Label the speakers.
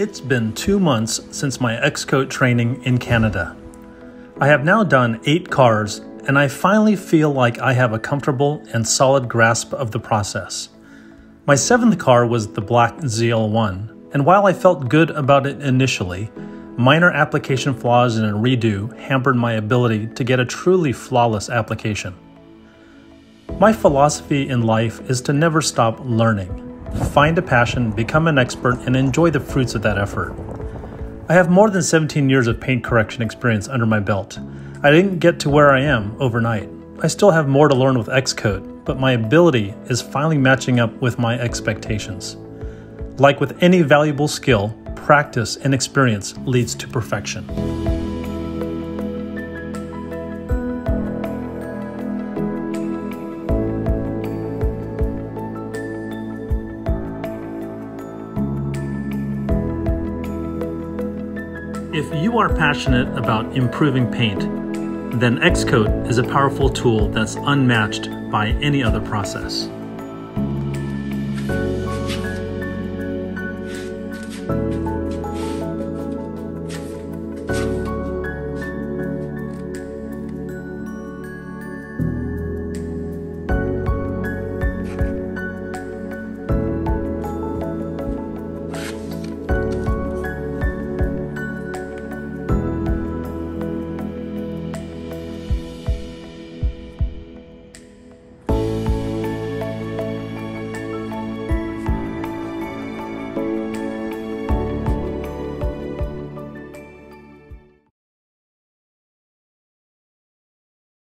Speaker 1: It's been two months since my XKote training in Canada. I have now done eight cars, and I finally feel like I have a comfortable and solid grasp of the process. My seventh car was the black ZL1, and while I felt good about it initially, minor application flaws in a redo hampered my ability to get a truly flawless application. My philosophy in life is to never stop learning. Find a passion, become an expert, and enjoy the fruits of that effort. I have more than 17 years of paint correction experience under my belt. I didn't get to where I am overnight. I still have more to learn with XKote, but my ability is finally matching up with my expectations. Like with any valuable skill, practice and experience leads to perfection. If you are passionate about improving paint, then XKote is a powerful tool that's unmatched by any other process.